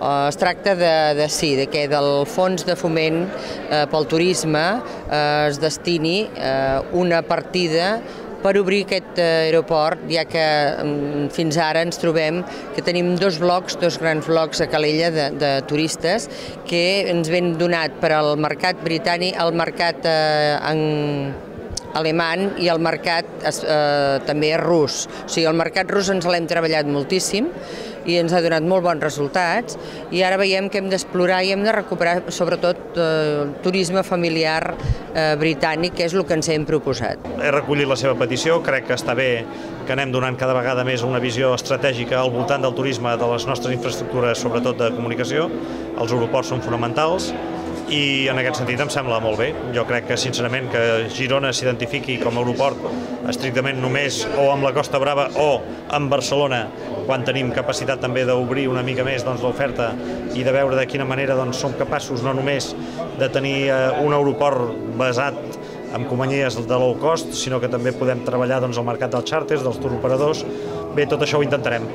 Eh, Es tracta de, de sí, de que del fons de foment eh, pel turisme eh, es destini eh, una partida per obrir aquest eh, aeroport, ja que mm, fins ara ens trobem que tenim dos blocs, dos grans blocs a Calella de, de turistes que ens ven donat per al mercat britànic, al mercat eh, en, alemany i el mercat eh, també rus. O sigui, el mercat rus ens l'hem treballat moltíssim i ens ha donat molt bons resultats i ara veiem que hem d'explorar i hem de recuperar sobretot eh, turisme familiar eh, britànic, que és el que ens hem proposat. He recollit la seva petició, crec que està bé que anem donant cada vegada més una visió estratègica al voltant del turisme de les nostres infraestructures, sobretot de comunicació. Els aeroports són fonamentals i en aquest sentit em sembla molt bé. Jo crec que, sincerament, que Girona s'identifiqui com a aeroport estrictament només o amb la Costa Brava o amb Barcelona, quan tenim capacitat també d'obrir una mica més doncs, l'oferta i de veure de quina manera doncs, som capaços no només de tenir eh, un aeroport basat amb companyies de low cost, sinó que també podem treballar doncs, al mercat dels xàrters, dels turoperadors. Bé, tot això ho intentarem.